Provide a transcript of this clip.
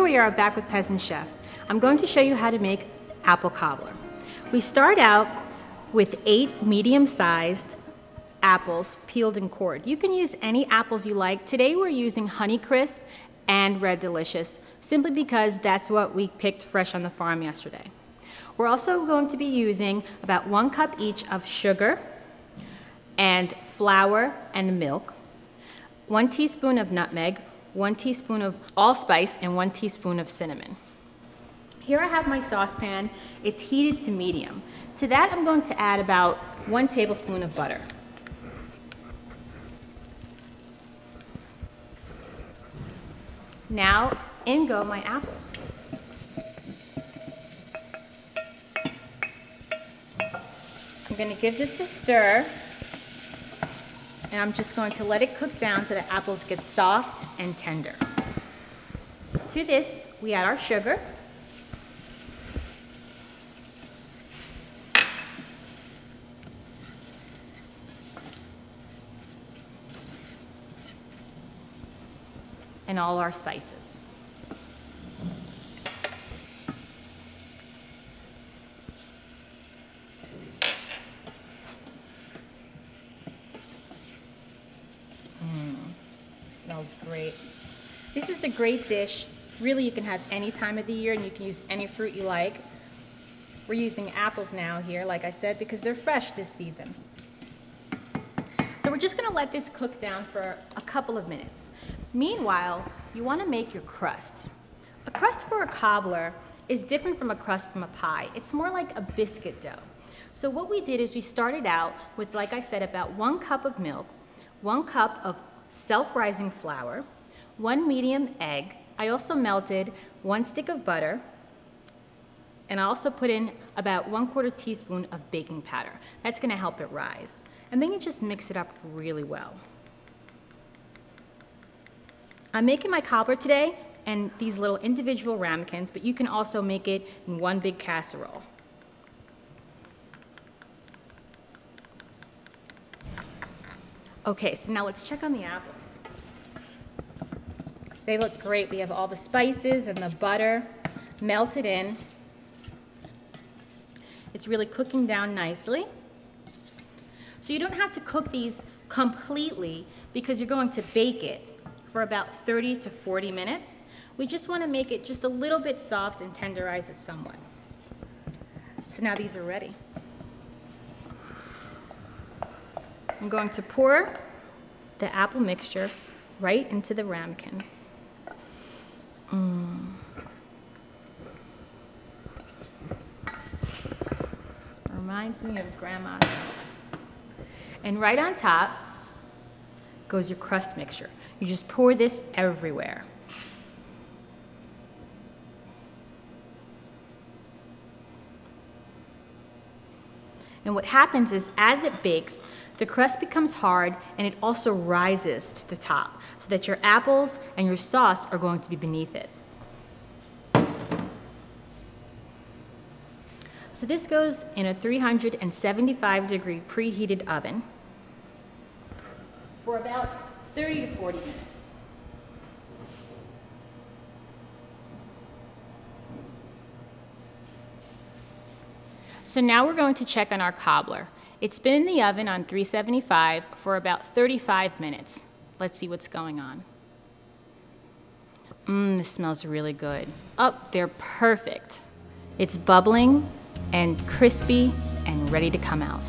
we are back with Peasant Chef. I'm going to show you how to make apple cobbler. We start out with eight medium-sized apples peeled and cored. You can use any apples you like. Today we're using Honeycrisp and Red Delicious, simply because that's what we picked fresh on the farm yesterday. We're also going to be using about one cup each of sugar and flour and milk, one teaspoon of nutmeg, one teaspoon of allspice, and one teaspoon of cinnamon. Here I have my saucepan. It's heated to medium. To that, I'm going to add about one tablespoon of butter. Now, in go my apples. I'm gonna give this a stir, and I'm just going to let it cook down so the apples get soft and tender. To this, we add our sugar. and all our spices. Smells great. This is a great dish. Really, you can have any time of the year and you can use any fruit you like. We're using apples now here, like I said, because they're fresh this season. So we're just gonna let this cook down for a couple of minutes. Meanwhile, you wanna make your crust. A crust for a cobbler is different from a crust from a pie. It's more like a biscuit dough. So what we did is we started out with, like I said, about one cup of milk, one cup of self-rising flour, one medium egg. I also melted one stick of butter, and I also put in about one quarter teaspoon of baking powder. That's gonna help it rise. And then you just mix it up really well. I'm making my cobbler today and these little individual ramekins, but you can also make it in one big casserole. Okay, so now let's check on the apples. They look great. We have all the spices and the butter melted in. It's really cooking down nicely. So you don't have to cook these completely because you're going to bake it for about 30 to 40 minutes. We just want to make it just a little bit soft and tenderize it somewhat. So now these are ready. I'm going to pour the apple mixture right into the ramekin. Mm. Reminds me of grandma's. And right on top goes your crust mixture. You just pour this everywhere. And what happens is as it bakes, the crust becomes hard and it also rises to the top so that your apples and your sauce are going to be beneath it. So this goes in a 375 degree preheated oven for about 30 to 40 minutes. So now we're going to check on our cobbler. It's been in the oven on 375 for about 35 minutes. Let's see what's going on. Mmm, this smells really good. Oh, they're perfect. It's bubbling and crispy and ready to come out.